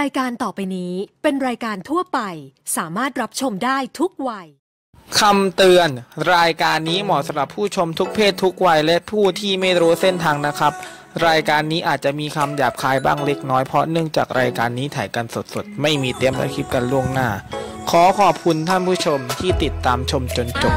รายการต่อไปนี้เป็นรายการทั่วไป สามารถรับชมได้ทุกวัย คำเตือน รายการนี้เหมาะสำหรับผู้ชมทุกเพศทุกวัยและผู้ที่ไม่รู้เส้นทางนะครับ รายการนี้อาจจะมีคำหยาบคายบ้างเล็กน้อยเพราะเนื่องจากรายการนี้ถ่ายกันสดๆ ไม่มีเตรียมและคลิปกันล่วงหน้า ขอขอบคุณท่านผู้ชมที่ติดตามชมจนจบ